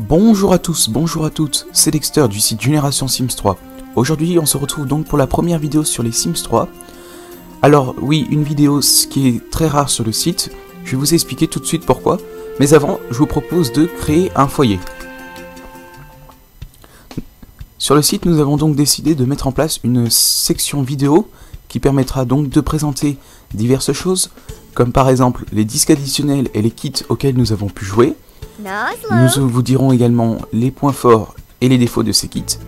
Bonjour à tous, bonjour à toutes, c'est Dexter du site Génération Sims 3. Aujourd'hui on se retrouve donc pour la première vidéo sur les Sims 3. Alors oui, une vidéo qui est très rare sur le site, je vais vous expliquer tout de suite pourquoi. Mais avant, je vous propose de créer un foyer. Sur le site, nous avons donc décidé de mettre en place une section vidéo qui permettra donc de présenter diverses choses, comme par exemple les disques additionnels et les kits auxquels nous avons pu jouer, nous vous dirons également les points forts et les défauts de ces kits,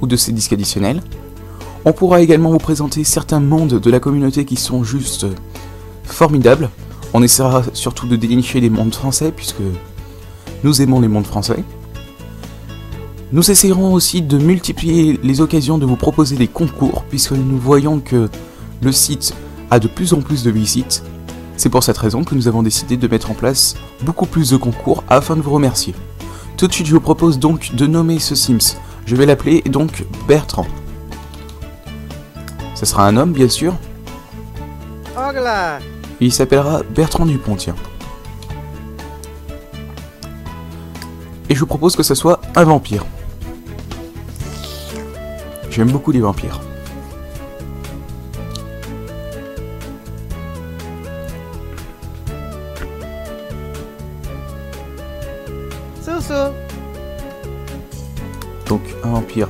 ou de ces disques additionnels. On pourra également vous présenter certains mondes de la communauté qui sont juste formidables. On essaiera surtout de dénicher les mondes français, puisque nous aimons les mondes français. Nous essayerons aussi de multiplier les occasions de vous proposer des concours, puisque nous voyons que le site a de plus en plus de visites, c'est pour cette raison que nous avons décidé de mettre en place beaucoup plus de concours afin de vous remercier. Tout de suite, je vous propose donc de nommer ce Sims. Je vais l'appeler donc Bertrand. Ce sera un homme, bien sûr. Il s'appellera Bertrand Dupont, tiens. Et je vous propose que ce soit un vampire. J'aime beaucoup les vampires. Donc un vampire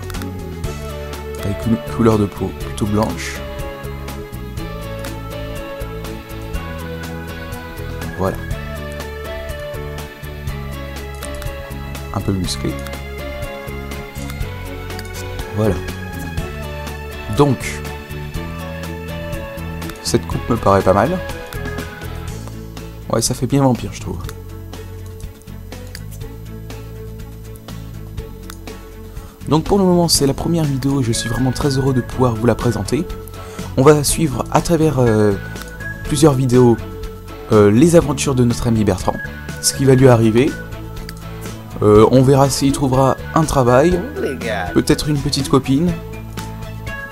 avec une couleur de peau plutôt blanche. Voilà. Un peu musclé. Voilà. Donc, cette coupe me paraît pas mal. Ouais, ça fait bien vampire, je trouve. Donc pour le moment c'est la première vidéo, je suis vraiment très heureux de pouvoir vous la présenter. On va suivre à travers euh, plusieurs vidéos euh, les aventures de notre ami Bertrand, ce qui va lui arriver. Euh, on verra s'il trouvera un travail, peut-être une petite copine,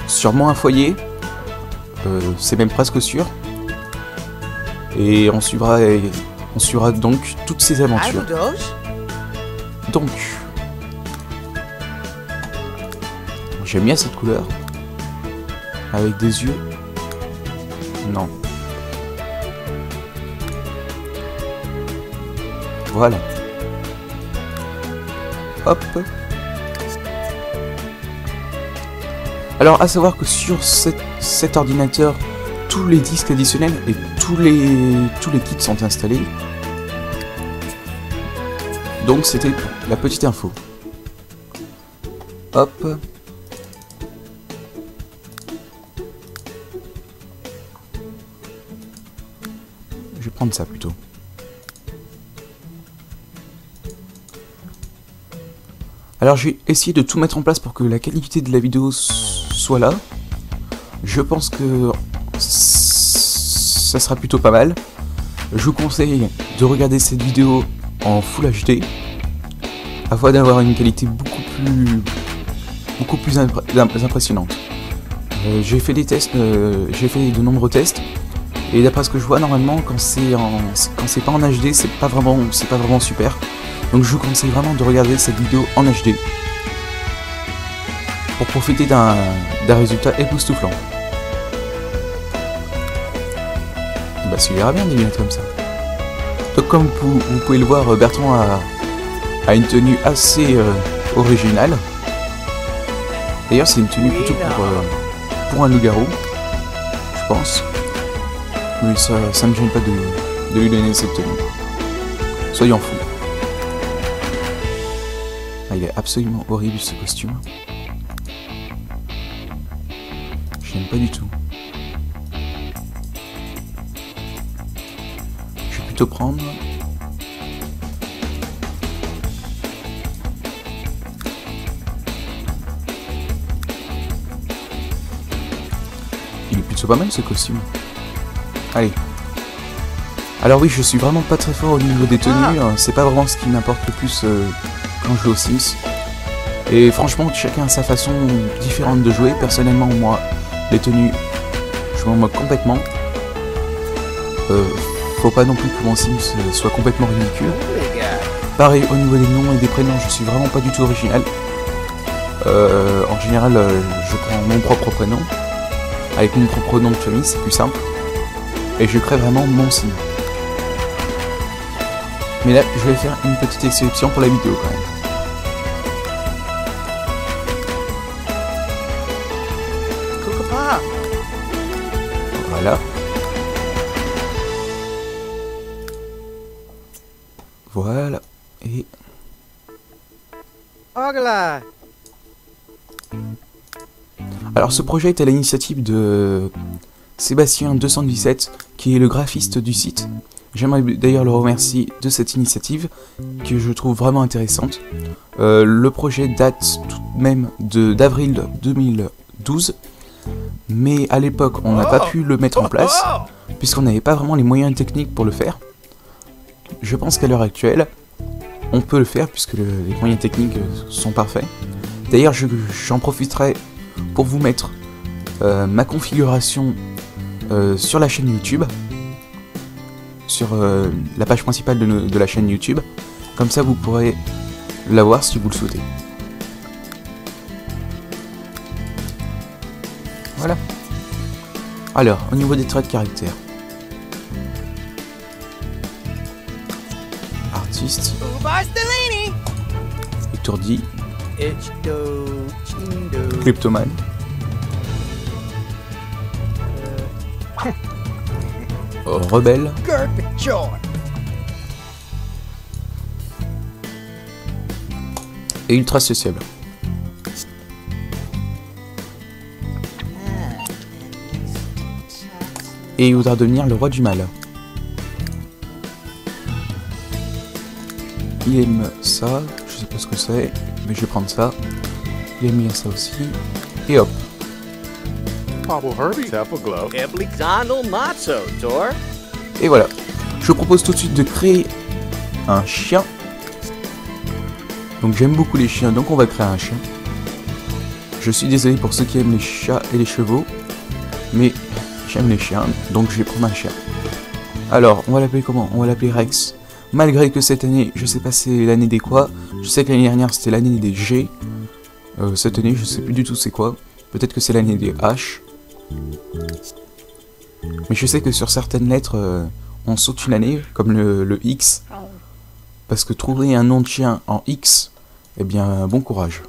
sûrement un foyer, c'est même presque sûr. Et on suivra, on suivra donc toutes ces aventures. Donc, J'aime bien cette couleur. Avec des yeux. Non. Voilà. Hop. Alors, à savoir que sur cet, ordinateur, tous les disques additionnels et tous les, tous les kits sont installés. Donc, c'était la petite info. Hop. Prendre ça plutôt. Alors j'ai essayé de tout mettre en place pour que la qualité de la vidéo soit là. Je pense que ça sera plutôt pas mal. Je vous conseille de regarder cette vidéo en Full HD afin d'avoir une qualité beaucoup plus beaucoup plus impressionnante. Euh, j'ai fait des tests, euh, j'ai fait de nombreux tests et d'après ce que je vois, normalement, quand c'est en, quand c'est pas en HD, c'est pas vraiment, c'est pas vraiment super. Donc je vous conseille vraiment de regarder cette vidéo en HD pour profiter d'un résultat époustouflant. Bah, ça ira bien des lunettes comme ça. Donc, comme vous, pouvez le voir, Bertrand a, a une tenue assez euh, originale. D'ailleurs, c'est une tenue plutôt pour, euh, pour un loup-garou, je pense. Mais ça, ça me gêne pas de, lui donner cette tenue. Soyons fous. Ah, il est absolument horrible ce costume. Je n'aime pas du tout. Je vais plutôt prendre... Il est plutôt pas mal ce costume. Allez. Alors oui, je suis vraiment pas très fort au niveau des tenues, hein. c'est pas vraiment ce qui m'importe le plus euh, quand je joue aux Sims. Et franchement, chacun a sa façon différente de jouer. Personnellement, moi, les tenues, je m'en moque complètement. Euh, faut pas non plus que mon Sims soit complètement ridicule. Pareil, au niveau des noms et des prénoms, je suis vraiment pas du tout original. Euh, en général, euh, je prends mon propre prénom. Avec mon propre nom de famille, c'est plus simple. Et je crée vraiment mon Sim. Mais là, je vais faire une petite exception pour la vidéo quand même. Voilà. Voilà. Et... Alors ce projet est à l'initiative de Sébastien217, qui est le graphiste du site. J'aimerais d'ailleurs le remercier de cette initiative, que je trouve vraiment intéressante. Euh, le projet date tout de même d'avril 2012, mais à l'époque on n'a pas pu le mettre en place, puisqu'on n'avait pas vraiment les moyens techniques pour le faire. Je pense qu'à l'heure actuelle, on peut le faire, puisque les moyens techniques sont parfaits. D'ailleurs, j'en profiterai pour vous mettre euh, ma configuration euh, sur la chaîne YouTube, sur euh, la page principale de, la chaîne YouTube. Comme ça, vous pourrez la voir si vous le souhaitez. Voilà. Alors, au niveau des traits de caractère. Artiste. Étourdi. Cryptoman. Rebelle. Et ultra sociable. Et il voudra devenir le roi du mal. Il aime ça, je sais pas ce que c'est, mais je vais prendre ça. Il aime bien ça aussi. Et hop. Et voilà. Je propose tout de suite de créer un chien. Donc j'aime beaucoup les chiens, donc on va créer un chien. Je suis désolé pour ceux qui aiment les chats et les chevaux, mais j'aime les chiens, donc je vais prendre un chien. Alors, on va l'appeler comment? On va l'appeler Rex. Malgré que cette année, je sais pas c'est l'année des quoi, je sais que l'année dernière c'était l'année des G. Euh, cette année, je sais plus du tout c'est quoi. Peut-être que c'est l'année des H. Mais je sais que sur certaines lettres, euh, on saute une année, comme le, X. Parce que trouver un nom de chien en X, eh bien, bon courage.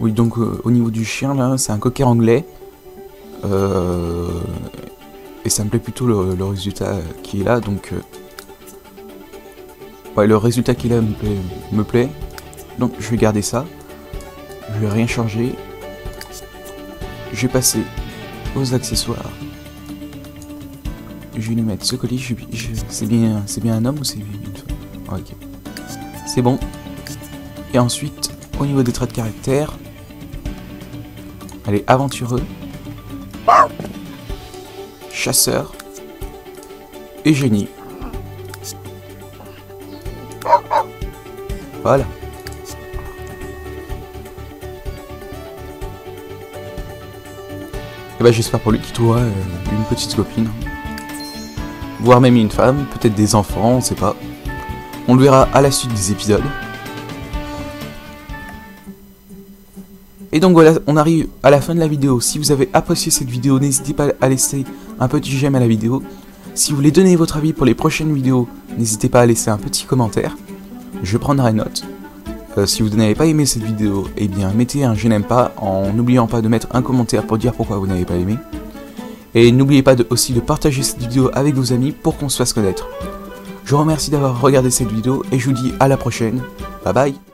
Oui, donc euh, au niveau du chien, là, c'est un cocker anglais. et ça me plaît plutôt le, résultat qui est là, donc... Ouais, le résultat qu'il a me plaît, Donc je vais garder ça. Je vais rien changer. Je vais passer aux accessoires. Je vais lui mettre ce colis. c'est bien, c'est bien un homme ou c'est une femme? Ok. C'est bon. Et ensuite, au niveau des traits de caractère, allez, aventureux, chasseur et génie. Et bah j'espère pour lui qu'il trouvera euh, une petite copine. Voire même une femme, peut-être des enfants, on sait pas. On le verra à la suite des épisodes. Et donc voilà, on arrive à la fin de la vidéo. Si vous avez apprécié cette vidéo, n'hésitez pas à laisser un petit j'aime à la vidéo. Si vous voulez donner votre avis pour les prochaines vidéos, n'hésitez pas à laisser un petit commentaire je prendrai note. Euh, si vous n'avez pas aimé cette vidéo, eh bien mettez un je n'aime pas en n'oubliant pas de mettre un commentaire pour dire pourquoi vous n'avez pas aimé. Et n'oubliez pas aussi de partager cette vidéo avec vos amis pour qu'on se fasse connaître. Je vous remercie d'avoir regardé cette vidéo et je vous dis à la prochaine. Bye bye